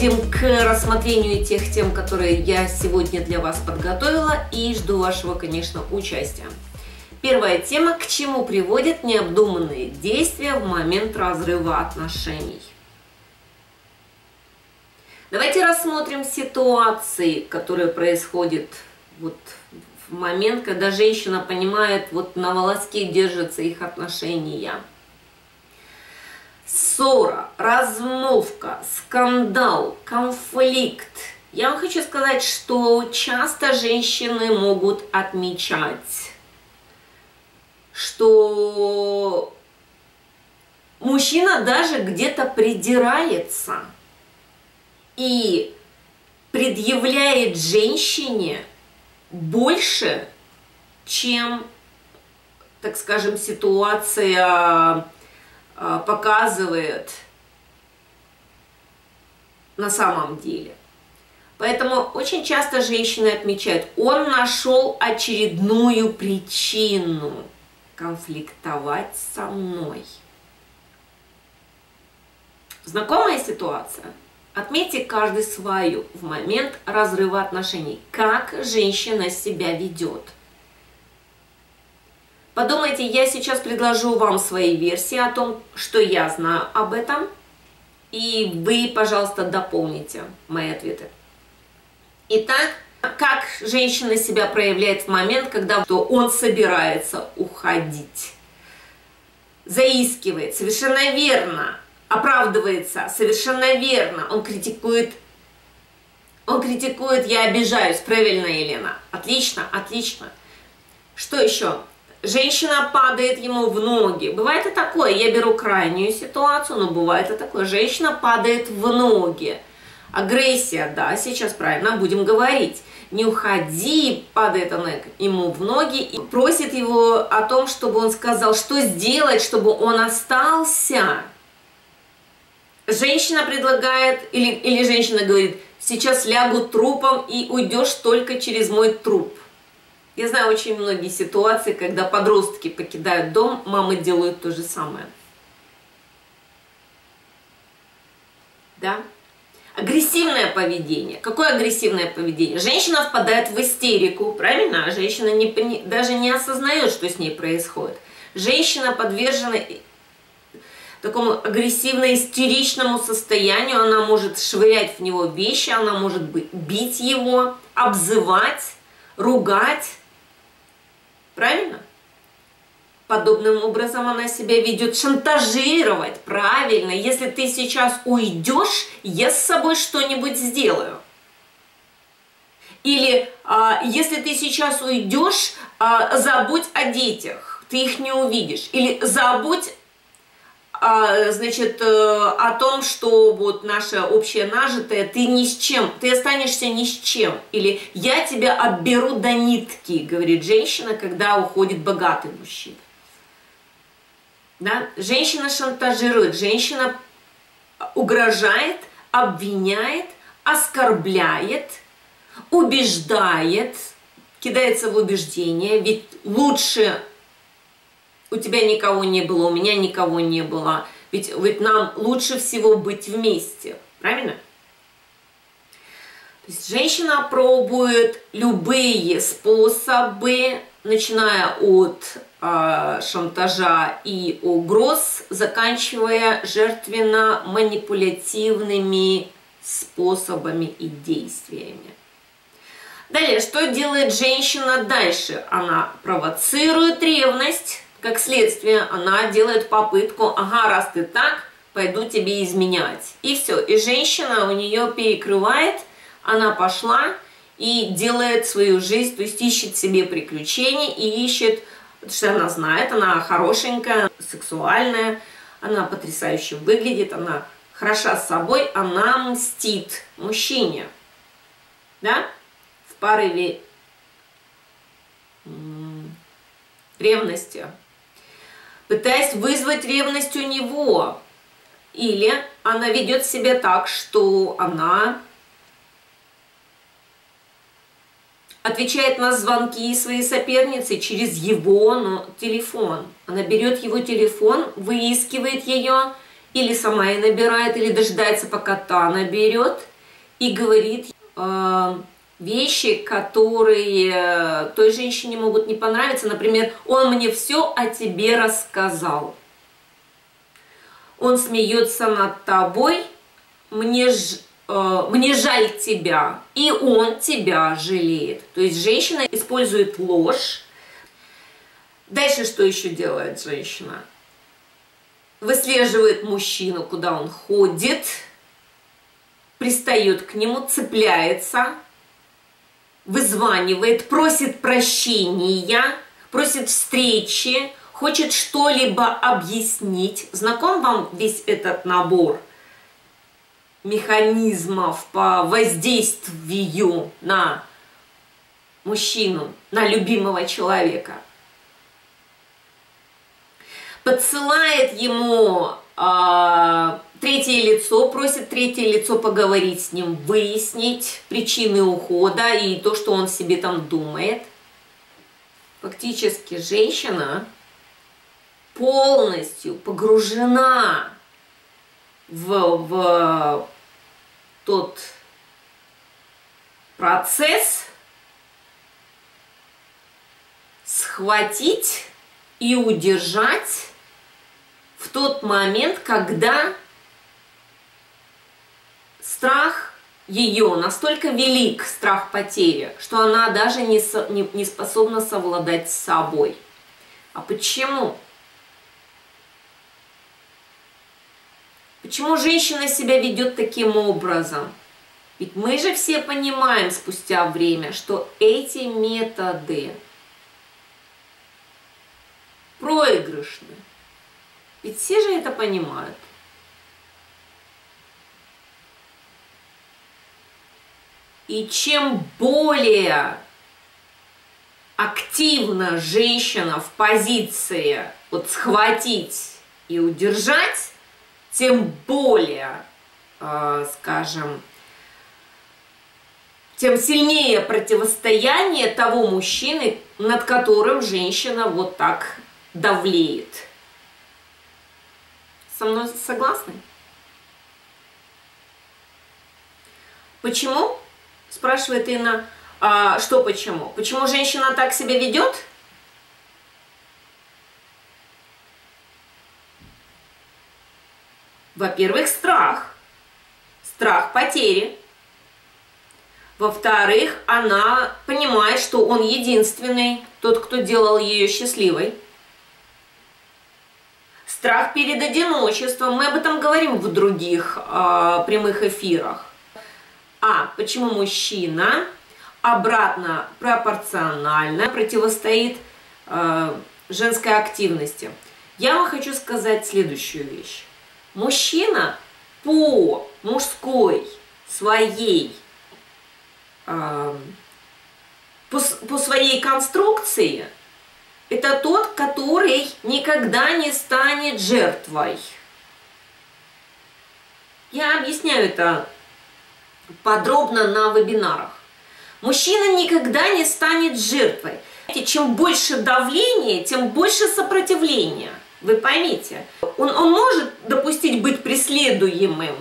Переходим к рассмотрению тех тем, которые я сегодня для вас подготовила и жду вашего, конечно, участия. Первая тема – к чему приводят необдуманные действия в момент разрыва отношений. Давайте рассмотрим ситуации, которые происходят вот в момент, когда женщина понимает, вот на волоске держатся их отношения. Ссора, размолвка, скандал, конфликт. Я вам хочу сказать, что часто женщины могут отмечать что мужчина даже где-то придирается и предъявляет женщине больше, чем, так скажем, ситуация показывает на самом деле. Поэтому очень часто женщины отмечают, он нашел очередную причину – конфликтовать со мной. Знакомая ситуация? Отметьте каждый свою в момент разрыва отношений. Как женщина себя ведет. Подумайте, я сейчас предложу вам свои версии о том, что я знаю об этом. И вы, пожалуйста, дополните мои ответы. Итак, как женщина себя проявляет в момент, когда он собирается уходить? Заискивает, совершенно верно, оправдывается, совершенно верно. Он критикует, он критикует, я обижаюсь, правильно, Елена? Отлично, отлично. Что еще? Женщина падает ему в ноги. Бывает и такое, я беру крайнюю ситуацию, но бывает и такое. Женщина падает в ноги. Агрессия, да, сейчас правильно будем говорить не уходи, падает она ему в ноги и просит его о том, чтобы он сказал, что сделать, чтобы он остался. Женщина предлагает, или, или женщина говорит, сейчас лягу трупом и уйдешь только через мой труп. Я знаю очень многие ситуации, когда подростки покидают дом, мамы делают то же самое. Да? Агрессивное поведение. Какое агрессивное поведение? Женщина впадает в истерику, правильно? Женщина не, даже не осознает, что с ней происходит. Женщина подвержена такому агрессивно-истеричному состоянию, она может швырять в него вещи, она может бить его, обзывать, ругать. Правильно? Подобным образом она себя ведет шантажировать. Правильно, если ты сейчас уйдешь, я с собой что-нибудь сделаю. Или а, если ты сейчас уйдешь, а, забудь о детях, ты их не увидишь. Или забудь значит, э, о том, что вот наше общее нажитое, ты ни с чем, ты останешься ни с чем. Или я тебя обберу до нитки, говорит женщина, когда уходит богатый мужчина. Да? Женщина шантажирует, женщина угрожает, обвиняет, оскорбляет, убеждает, кидается в убеждение, ведь лучше у тебя никого не было, у меня никого не было, ведь, ведь нам лучше всего быть вместе, правильно? То есть женщина пробует любые способы, начиная от э, шантажа и угроз, заканчивая жертвенно-манипулятивными способами и действиями. Далее, что делает женщина дальше? Она провоцирует ревность, как следствие, она делает попытку, ага, раз ты так, пойду тебе изменять. И все, и женщина у нее перекрывает, она пошла и делает свою жизнь, то есть ищет себе приключений и ищет Потому что она знает, она хорошенькая, сексуальная, она потрясающе выглядит, она хороша с собой, она мстит мужчине. Да? В порыве ревности. Пытаясь вызвать ревность у него. Или она ведет себя так, что она отвечает на звонки своей соперницы через его ну, телефон. Она берет его телефон, выискивает ее или сама и набирает, или дожидается, пока та наберет, и говорит э, вещи, которые той женщине могут не понравиться. Например, он мне все о тебе рассказал. Он смеется над тобой, мне, ж, э, мне жаль тебя, и он тебя жалеет. То есть женщина использует ложь. Дальше что еще делает женщина? Выслеживает мужчину, куда он ходит, пристает к нему, цепляется, вызванивает, просит прощения, просит встречи, хочет что-либо объяснить. Знаком вам весь этот набор механизмов по воздействию на мужчину, на любимого человека? Подсылает ему э, третье лицо, просит третье лицо поговорить с ним, выяснить причины ухода и то, что он себе там думает. Фактически женщина полностью погружена в, в тот процесс схватить и удержать в тот момент, когда страх ее настолько велик, страх потери, что она даже не, со, не, не способна совладать с собой. А почему? Почему женщина себя ведет таким образом? Ведь мы же все понимаем спустя время, что эти методы проигрышны. Ведь все же это понимают. И чем более активно женщина в позиции вот схватить и удержать, тем более, э, скажем, тем сильнее противостояние того мужчины, над которым женщина вот так давлеет. Со мной согласны? Почему? Спрашивает Инна. А, что почему? Почему женщина так себя ведет? Во-первых, страх. Страх потери. Во-вторых, она понимает, что он единственный, тот, кто делал ее счастливой. Страх перед одиночеством. Мы об этом говорим в других э, прямых эфирах. А почему мужчина обратно пропорционально противостоит э, женской активности? Я вам хочу сказать следующую вещь. Мужчина по мужской своей э, по, по своей конструкции это тот, который никогда не станет жертвой. Я объясняю это подробно на вебинарах. Мужчина никогда не станет жертвой. Чем больше давления, тем больше сопротивления. Вы поймите, он, он может допустить быть преследуемым,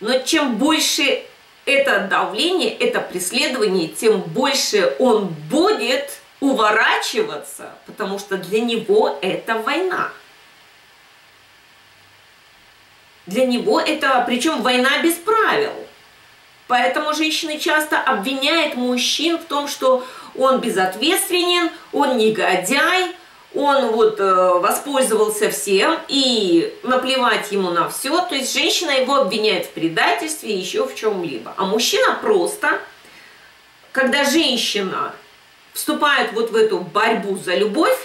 но чем больше это давление, это преследование, тем больше он будет уворачиваться, потому что для него это война. Для него это, причем война без правил. Поэтому женщины часто обвиняют мужчин в том, что он безответственен, он негодяй, он вот э, воспользовался всем и наплевать ему на все. То есть женщина его обвиняет в предательстве и еще в чем-либо. А мужчина просто, когда женщина вступает вот в эту борьбу за любовь,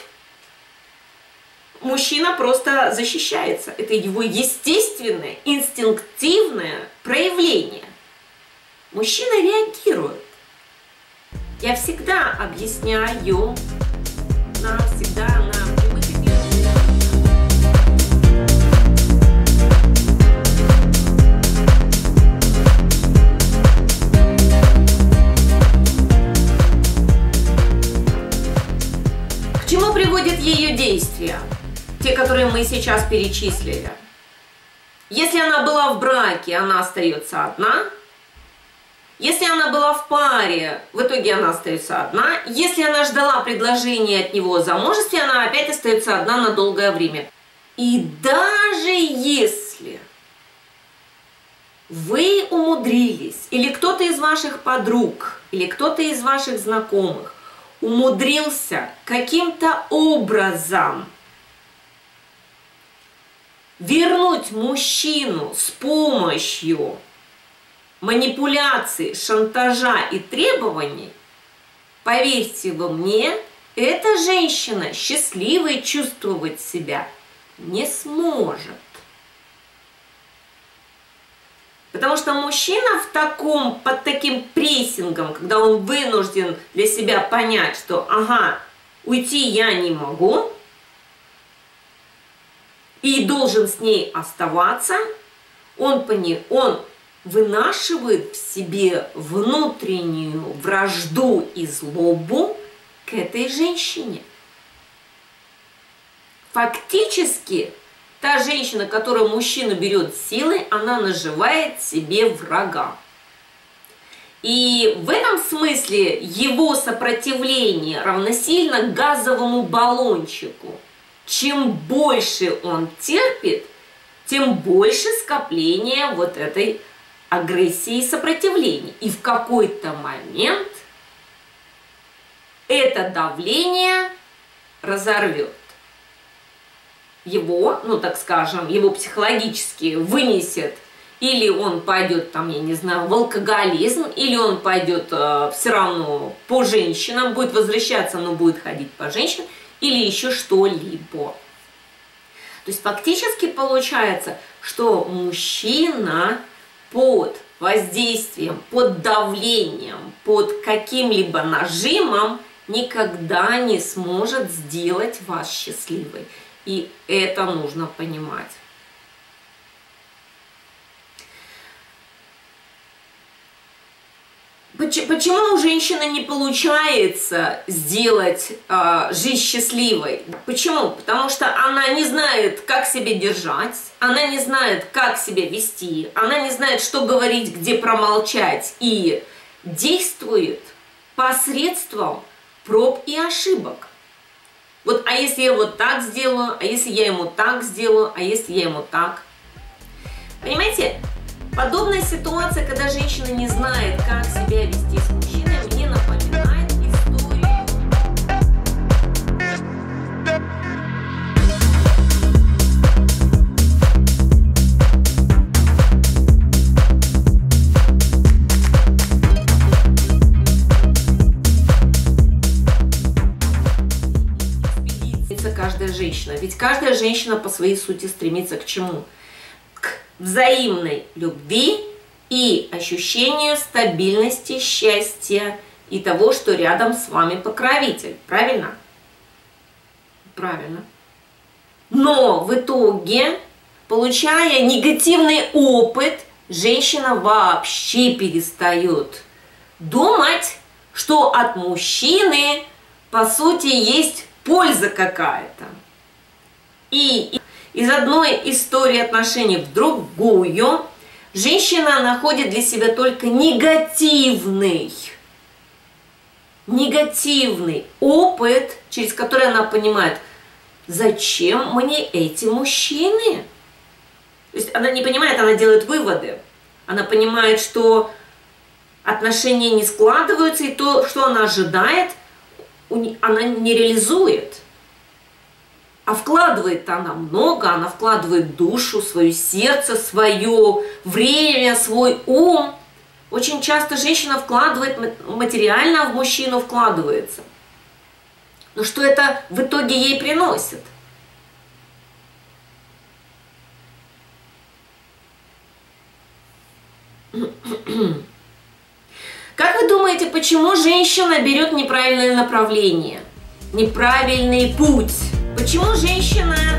мужчина просто защищается. Это его естественное, инстинктивное проявление. Мужчина реагирует. Я всегда объясняю на прямых К чему приводят ее действия? Те, которые мы сейчас перечислили. Если она была в браке, она остается одна. Если она была в паре, в итоге она остается одна. Если она ждала предложения от него о замужестве, она опять остается одна на долгое время. И даже если вы умудрились, или кто-то из ваших подруг, или кто-то из ваших знакомых умудрился каким-то образом вернуть мужчину с помощью манипуляций, шантажа и требований, поверьте вы мне, эта женщина счастливой чувствовать себя не сможет. Потому что мужчина в таком, под таким прессингом, когда он вынужден для себя понять, что ага, уйти я не могу, и должен с ней оставаться, он, пони, он вынашивает в себе внутреннюю вражду и злобу к этой женщине. Фактически, та женщина, которую мужчина берет силой, она наживает себе врага. И в этом смысле его сопротивление равносильно газовому баллончику – чем больше он терпит, тем больше скопления вот этой агрессии и сопротивления. И в какой-то момент это давление разорвет его, ну так скажем, его психологически вынесет, или он пойдет там, я не знаю, в алкоголизм, или он пойдет э, все равно по женщинам, будет возвращаться, но будет ходить по женщинам, или еще что-либо. То есть фактически получается, что мужчина под воздействием, под давлением, под каким-либо нажимом никогда не сможет сделать вас счастливой. И это нужно понимать. Почему у женщины не получается сделать э, жизнь счастливой? Почему? Потому что она не знает, как себя держать, она не знает, как себя вести, она не знает, что говорить, где промолчать, и действует посредством проб и ошибок. Вот, а если я вот так сделаю, а если я ему так сделаю, а если я ему так? Понимаете, Подобная ситуация, когда женщина не знает, как себя вести с мужчиной, мне напоминает каждая женщина. Ведь каждая женщина по своей сути стремится к чему? Взаимной любви и ощущению стабильности, счастья и того, что рядом с вами покровитель. Правильно? Правильно. Но в итоге, получая негативный опыт, женщина вообще перестает думать, что от мужчины, по сути, есть польза какая-то. И из одной истории отношений в другую, женщина находит для себя только негативный, негативный опыт, через который она понимает, зачем мне эти мужчины? То есть она не понимает, она делает выводы. Она понимает, что отношения не складываются, и то, что она ожидает, она не реализует. А вкладывает она много, она вкладывает душу, свое сердце, свое время, свой ум. Очень часто женщина вкладывает материально в мужчину вкладывается. Но что это в итоге ей приносит? Как вы думаете, почему женщина берет неправильное направление, неправильный путь? Почему женщина